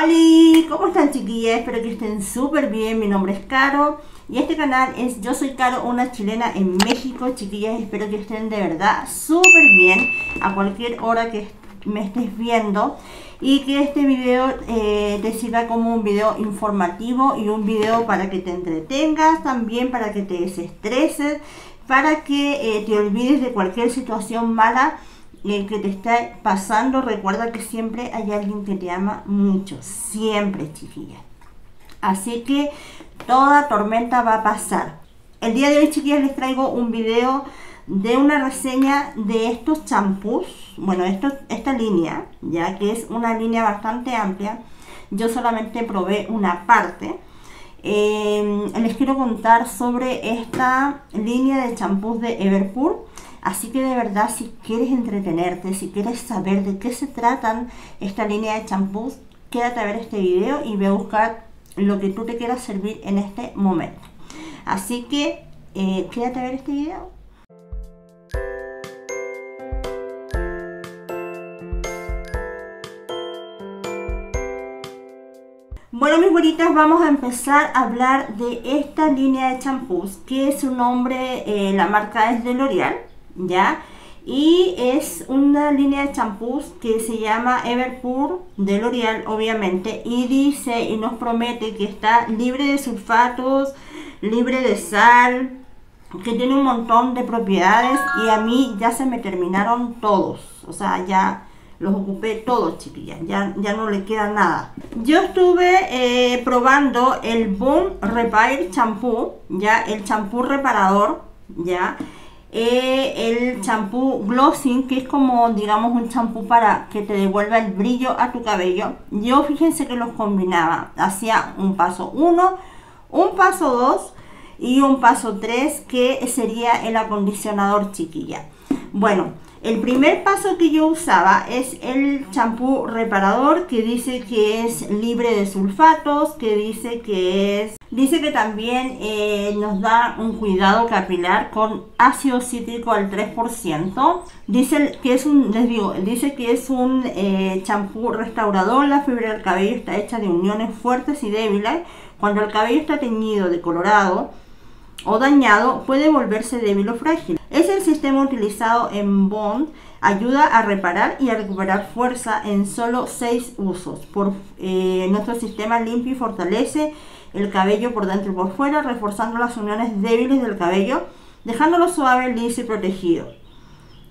Hola, ¿cómo están chiquillas? Espero que estén súper bien. Mi nombre es Caro y este canal es Yo Soy Caro, una chilena en México. Chiquillas, espero que estén de verdad súper bien a cualquier hora que me estés viendo y que este video eh, te sirva como un video informativo y un video para que te entretengas, también para que te desestreses, para que eh, te olvides de cualquier situación mala el que te está pasando, recuerda que siempre hay alguien que te ama mucho, siempre chiquilla. Así que toda tormenta va a pasar. El día de hoy chiquillas les traigo un video de una reseña de estos champús, bueno, esto, esta línea, ya que es una línea bastante amplia. Yo solamente probé una parte. Eh, les quiero contar sobre esta línea de champús de Everpur Así que de verdad, si quieres entretenerte, si quieres saber de qué se tratan esta línea de champús, quédate a ver este video y ve a buscar lo que tú te quieras servir en este momento. Así que eh, quédate a ver este video. Bueno mis bonitas, vamos a empezar a hablar de esta línea de champús que su nombre, eh, la marca es de L'Oreal ¿ya? Y es una línea de champús que se llama Everpur de L'Oreal, obviamente, y dice y nos promete que está libre de sulfatos, libre de sal, que tiene un montón de propiedades y a mí ya se me terminaron todos, o sea, ya los ocupé todos, chiquillas, ya, ya no le queda nada. Yo estuve eh, probando el Boom Repair Champú, ya, el champú reparador, ya, eh, el champú glossing que es como digamos un champú para que te devuelva el brillo a tu cabello. Yo fíjense que los combinaba. Hacía un paso 1 un paso 2 y un paso 3 que sería el acondicionador chiquilla. Bueno el primer paso que yo usaba es el champú reparador que dice que es libre de sulfatos, que dice que es... Dice que también eh, nos da un cuidado capilar con ácido cítrico al 3%. Dice que es un, les digo, dice que es un eh, champú restaurador. La fibra del cabello está hecha de uniones fuertes y débiles. Cuando el cabello está teñido de colorado, o dañado puede volverse débil o frágil. Es el sistema utilizado en Bond, ayuda a reparar y a recuperar fuerza en solo 6 usos. Por, eh, nuestro sistema limpia y fortalece el cabello por dentro y por fuera, reforzando las uniones débiles del cabello, dejándolo suave, liso y protegido.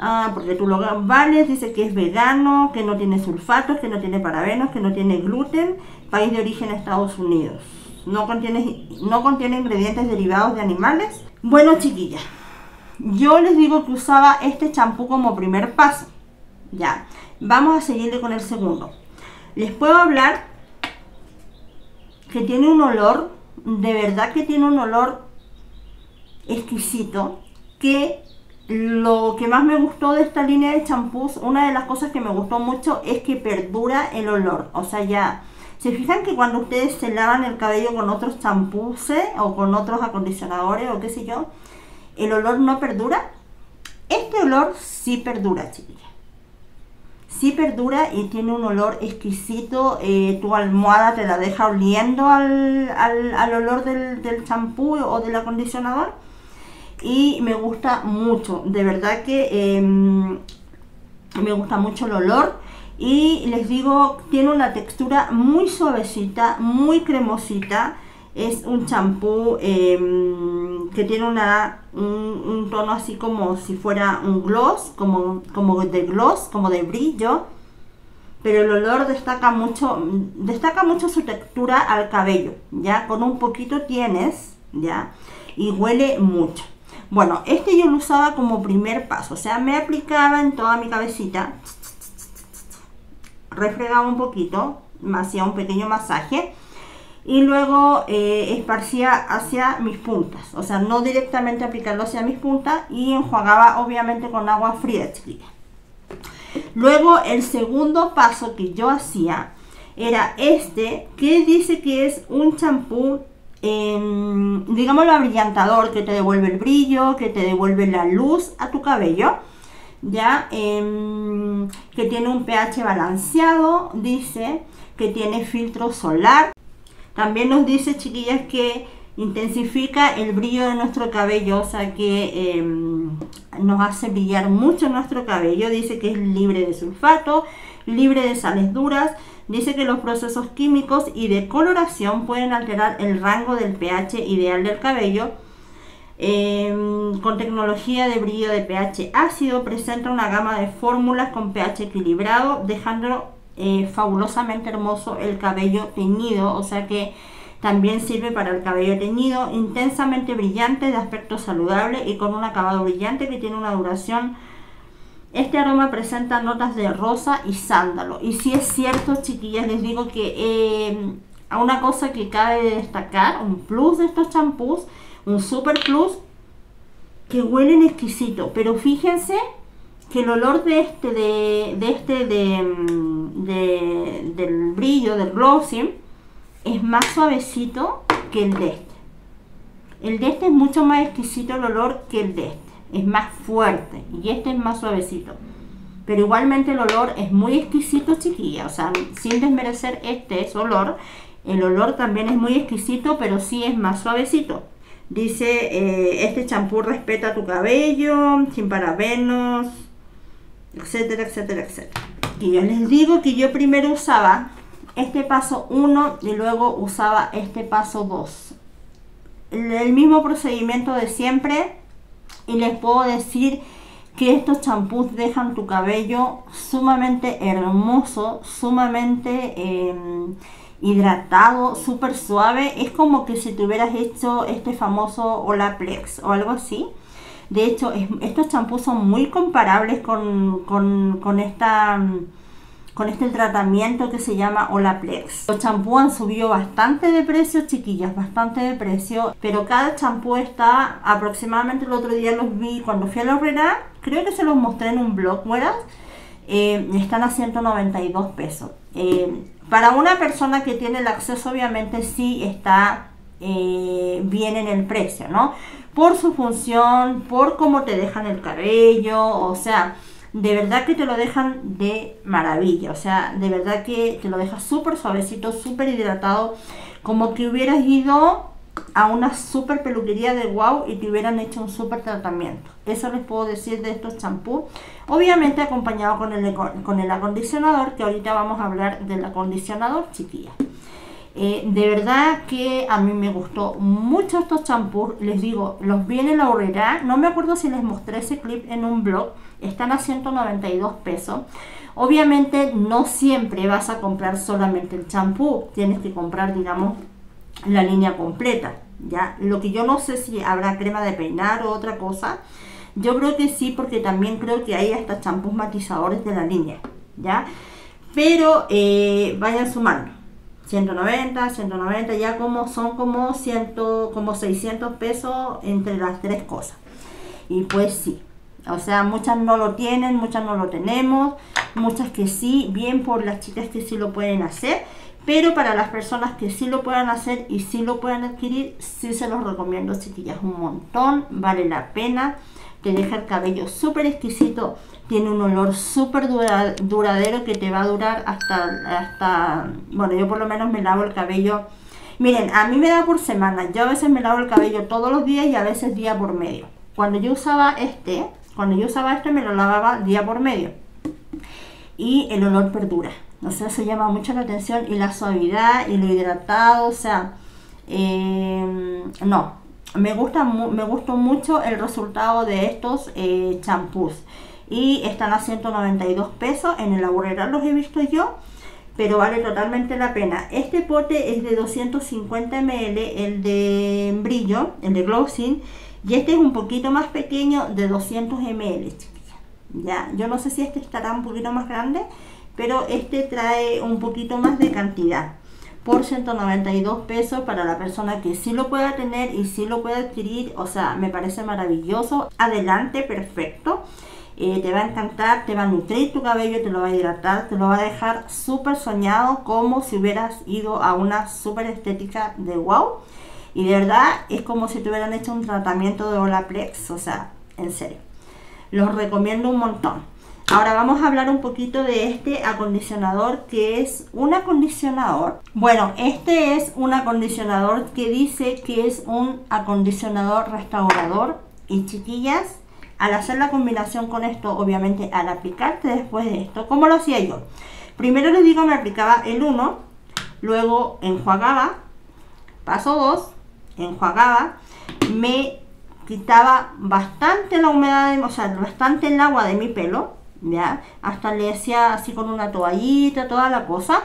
Ah, porque tu lo vales dice que es vegano, que no tiene sulfatos, que no tiene parabenos, que no tiene gluten, país de origen Estados Unidos no contiene, no contiene ingredientes derivados de animales. Bueno, chiquillas, yo les digo que usaba este champú como primer paso. Ya, vamos a seguirle con el segundo. Les puedo hablar que tiene un olor, de verdad que tiene un olor exquisito, que lo que más me gustó de esta línea de champús, una de las cosas que me gustó mucho es que perdura el olor. O sea, ya ¿Se fijan que cuando ustedes se lavan el cabello con otros champús o con otros acondicionadores o qué sé yo, el olor no perdura? Este olor sí perdura, chiquilla. Sí perdura y tiene un olor exquisito. Eh, tu almohada te la deja oliendo al, olor del champú o del acondicionador. Y me gusta mucho. De verdad que em, me gusta mucho el olor y les digo, tiene una textura muy suavecita, muy cremosita. Es un champú em, que tiene una, un, tono así como si fuera un gloss, como, como de gloss, como de brillo. Pero el olor destaca mucho, destaca mucho su textura al cabello, ¿ya? Con un poquito tienes, ¿ya? Y huele mucho. Bueno, este yo lo usaba como primer paso, o sea, me aplicaba en toda mi cabecita refregaba un poquito, me hacía un pequeño masaje y luego eh, esparcía hacia mis puntas, o sea, no directamente aplicando hacia mis puntas y enjuagaba obviamente con agua fría, Luego el segundo paso que yo hacía era este, que dice que es un champú, eh, digámoslo abrillantador, que te devuelve el brillo, que te devuelve la luz a tu cabello ya em, que tiene un pH balanceado, dice que tiene filtro solar. También nos dice, chiquillas, que intensifica el brillo de nuestro cabello, o sea que em, nos hace brillar mucho nuestro cabello. Dice que es libre de sulfato, libre de sales duras. Dice que los procesos químicos y de coloración pueden alterar el rango del pH ideal del cabello. Em, con tecnología de brillo de pH ácido, presenta una gama de fórmulas con pH equilibrado, dejando eh, fabulosamente hermoso el cabello teñido. O sea que también sirve para el cabello teñido, intensamente brillante, de aspecto saludable y con un acabado brillante que tiene una duración. Este aroma presenta notas de rosa y sándalo. Y si es cierto, chiquillas, les digo que eh, una cosa que cabe destacar, un plus de estos champús, un super plus, que huelen exquisito. Pero fíjense que el olor de este, de, este, de, mm, del brillo, del glossing, es más suavecito que el de este. El de este es mucho más exquisito el olor que el de este. Es más fuerte y este es más suavecito. Pero igualmente el olor es muy exquisito, chiquilla. O sea, sin desmerecer este es olor, el olor también es muy exquisito, pero sí es más suavecito. Dice, eh, este champú respeta tu cabello, sin parabenos, etcétera, etcétera, etcétera. Y yo les digo que yo primero usaba este paso 1 y luego usaba este paso 2. El, mismo procedimiento de siempre y les puedo decir que estos champús dejan tu cabello sumamente hermoso, sumamente em, hidratado, súper suave. Es como que si te hubieras hecho este famoso Olaplex o algo así. De hecho, estos champús son muy comparables con, con, con esta con este tratamiento que se llama Olaplex. Los champús han subido bastante de precio, chiquillas, bastante de precio, pero cada champú está aproximadamente el otro día los vi cuando fui a la horrera, creo que se los mostré en un blog, ¿verdad? Eh, están a 192 pesos. Eh, para una persona que tiene el acceso, obviamente sí está eh, bien en el precio, ¿no? Por su función, por cómo te dejan el cabello, o sea, de verdad que te lo dejan de maravilla. O sea, de verdad que te lo deja súper suavecito, súper hidratado. Como que hubieras ido a una súper peluquería de wow y te hubieran hecho un súper tratamiento. Eso les puedo decir de estos champús. Obviamente acompañado con el, con el acondicionador, que ahorita vamos a hablar del acondicionador, chiquilla. Eh, de verdad que a mí me gustó mucho estos champús. Les digo, los vi en la horrera. No me acuerdo si les mostré ese clip en un blog están a 192 pesos. Obviamente no siempre vas a comprar solamente el champú, tienes que comprar, digamos, la línea completa. ¿ya? Lo que yo no sé si habrá crema de peinar o otra cosa. Yo creo que sí, porque también creo que hay hasta champús matizadores de la línea. ¿ya? Pero eh, vayan sumando. 190, 190, ya como son como, 100, como 600 pesos entre las tres cosas. Y pues sí, o sea, muchas no lo tienen, muchas no lo tenemos, muchas que sí, bien por las chicas que sí lo pueden hacer, pero para las personas que sí lo puedan hacer y sí lo puedan adquirir, sí se los recomiendo, chiquillas, un montón, vale la pena, te deja el cabello súper exquisito, tiene un olor súper duradero que te va a durar hasta, hasta, bueno, yo por lo menos me lavo el cabello, miren, a mí me da por semana, yo a veces me lavo el cabello todos los días y a veces día por medio. Cuando yo usaba este, cuando yo usaba esto me lo lavaba día por medio. Y el olor perdura. O sea, se llama mucho la atención y la suavidad y lo hidratado. O sea, em, no. Me, gusta, me gustó mucho el resultado de estos eh, champús. Y están a 192 pesos. En el aburrera los he visto yo pero vale totalmente la pena. Este pote es de 250 ml, el de brillo, el de glossing, y este es un poquito más pequeño de 200 ml, Ya, yo no sé si este estará un poquito más grande, pero este trae un poquito más de cantidad por 192 pesos para la persona que sí lo pueda tener y sí lo pueda adquirir. O sea, me parece maravilloso. Adelante, perfecto. Eh, te va a encantar, te va a nutrir tu cabello, te lo va a hidratar, te lo va a dejar súper soñado como si hubieras ido a una súper estética de wow. Y de verdad es como si te hubieran hecho un tratamiento de Olaplex, o sea, en serio. Los recomiendo un montón. Ahora vamos a hablar un poquito de este acondicionador que es un acondicionador. Bueno, este es un acondicionador que dice que es un acondicionador restaurador. Y chiquillas, al hacer la combinación con esto, obviamente al aplicarte después de esto, ¿cómo lo hacía yo? Primero les digo, me aplicaba el 1, luego enjuagaba, paso 2, enjuagaba, me quitaba bastante la humedad, o sea, bastante el agua de mi pelo, ¿ya? Hasta le hacía así con una toallita, toda la cosa.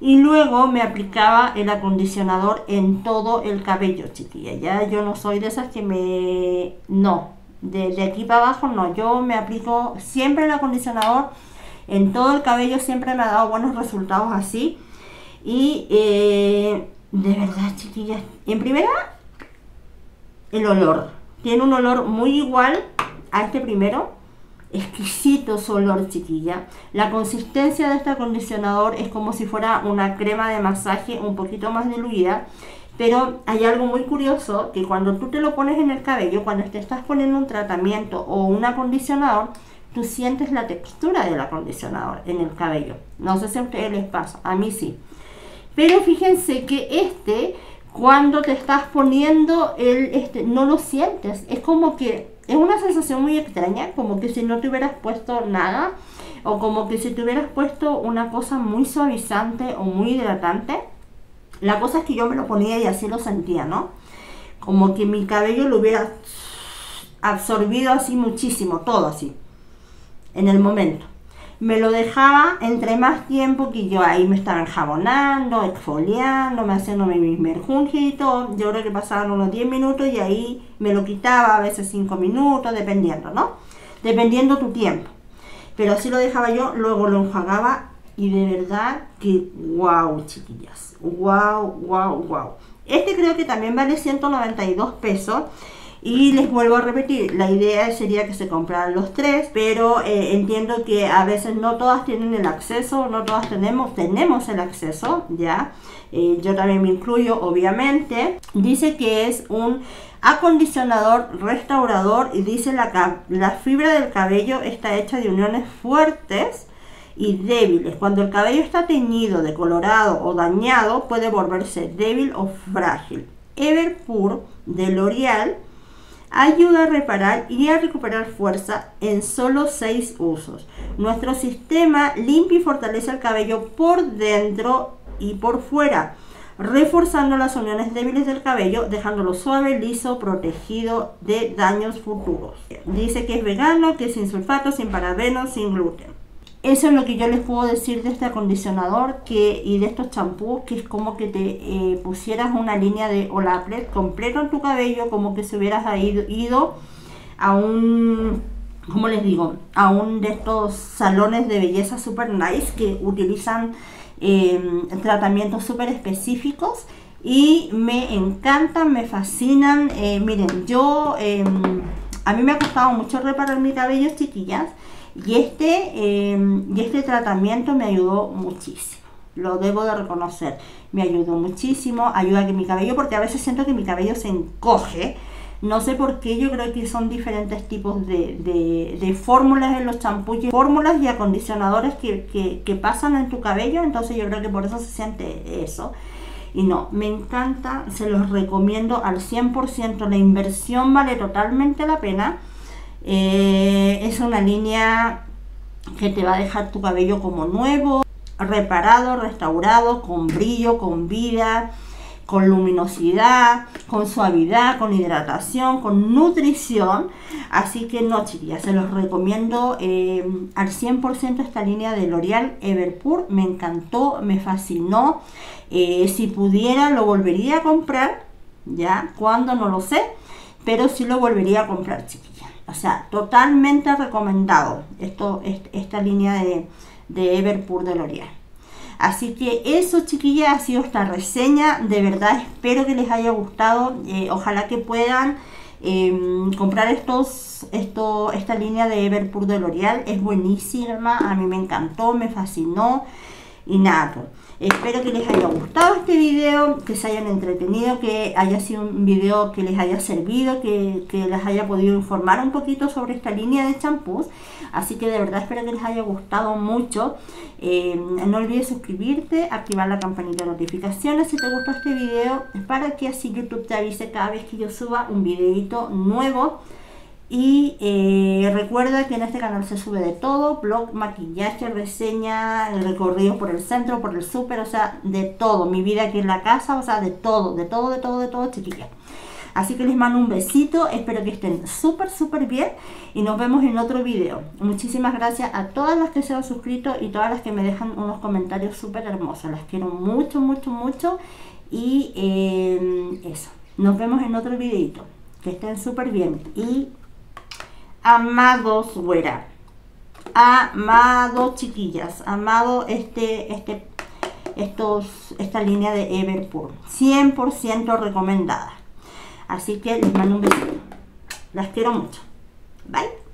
Y luego me aplicaba el acondicionador en todo el cabello, chiquilla. Ya yo no soy de esas que me... No, de, aquí para abajo no. Yo me aplico siempre el acondicionador en todo el cabello. Siempre me ha dado buenos resultados así. Y eh, de verdad, chiquillas. En primera, el olor. Tiene un olor muy igual a este primero exquisito su olor, chiquilla. La consistencia de este acondicionador es como si fuera una crema de masaje un poquito más diluida. Pero hay algo muy curioso que cuando tú te lo pones en el cabello, cuando te estás poniendo un tratamiento o un acondicionador, tú sientes la textura del acondicionador en el cabello. No sé si a ustedes les pasa, a mí sí. Pero fíjense que este, cuando te estás poniendo el, este, no lo sientes. Es como que es una sensación muy extraña, como que si no te hubieras puesto nada, o como que si te hubieras puesto una cosa muy suavizante o muy hidratante. La cosa es que yo me lo ponía y así lo sentía, ¿no? Como que mi cabello lo hubiera absorbido así muchísimo, todo así, en el momento me lo dejaba entre más tiempo que yo ahí me estaba enjabonando, exfoliando, me haciéndome mis merjunjitos. Yo creo que pasaban unos 10 minutos y ahí me lo quitaba, a veces 5 minutos, dependiendo, ¿no? Dependiendo tu tiempo. Pero así lo dejaba yo, luego lo enjuagaba y de verdad que wow, chiquillas. Wow, wow, wow. Este creo que también vale 192 pesos. Y les vuelvo a repetir, la idea sería que se compraran los tres, pero eh, entiendo que a veces no todas tienen el acceso, no todas tenemos, tenemos el acceso, ¿ya? Eh, yo también me incluyo, obviamente. Dice que es un acondicionador restaurador y dice la, la fibra del cabello está hecha de uniones fuertes y débiles. Cuando el cabello está teñido, decolorado o dañado, puede volverse débil o frágil. Everpur de L'Oreal ayuda a reparar y a recuperar fuerza en solo 6 usos. Nuestro sistema limpia y fortalece el cabello por dentro y por fuera, reforzando las uniones débiles del cabello, dejándolo suave, liso, protegido de daños futuros. Dice que es vegano, que es sin sulfato, sin parabenos, sin gluten. Eso es lo que yo les puedo decir de este acondicionador que, y de estos champús, que es como que te eh, pusieras una línea de Olaplet completo en tu cabello, como que si hubieras ido, ido a un, ¿cómo les digo? A un de estos salones de belleza super nice que utilizan em, tratamientos súper específicos y me encantan, me fascinan. Eh, miren, yo, em, a mí me ha costado mucho reparar mi cabello, chiquillas. Y este, em, y este tratamiento me ayudó muchísimo. Lo debo de reconocer. Me ayudó muchísimo. Ayuda a que mi cabello, porque a veces siento que mi cabello se encoge. No sé por qué, yo creo que son diferentes tipos de, fórmulas en los champús, fórmulas y acondicionadores que, que pasan en tu cabello, entonces yo creo que por eso se siente eso. Y no, me encanta, se los recomiendo al 100%, la inversión vale totalmente la pena. Eh, es una línea que te va a dejar tu cabello como nuevo, reparado, restaurado, con brillo, con vida, con luminosidad, con suavidad, con hidratación, con nutrición. Así que no, chiquillas, se los recomiendo eh, al 100% esta línea de L'Oreal Everpur. Me encantó, me fascinó. Eh, si pudiera, lo volvería a comprar. ¿Ya? cuando No lo sé. Pero sí lo volvería a comprar, chiquillas. O sea, totalmente recomendado esto, esta línea de, de Everpur de L'Oreal. Así que eso, chiquillas, ha sido esta reseña. De verdad, espero que les haya gustado. Eh, ojalá que puedan em, comprar estos, esto, esta línea de Everpur de L'Oreal. Es buenísima. A mí me encantó, me fascinó. Y nada. Espero que les haya gustado este video, que se hayan entretenido, que haya sido un video que les haya servido, que, les haya podido informar un poquito sobre esta línea de champús. Así que de verdad espero que les haya gustado mucho. Eh, no olvides suscribirte, activar la campanita de notificaciones si te gustó este video, para que así YouTube te avise cada vez que yo suba un videito nuevo. Y eh, recuerda que en este canal se sube de todo, blog, maquillaje, reseña, recorrido por el centro, por el súper, o sea, de todo. Mi vida aquí en la casa, o sea, de todo, de todo, de todo, de todo, chiquilla. Así que les mando un besito, espero que estén súper, súper bien y nos vemos en otro video. Muchísimas gracias a todas las que se han suscrito y todas las que me dejan unos comentarios súper hermosos. Las quiero mucho, mucho, mucho y eh, eso. Nos vemos en otro videito. Que estén súper bien y amados güera amado chiquillas. Amado este este estos esta línea de Everpur 100% recomendada. Así que les mando un besito. Las quiero mucho. Bye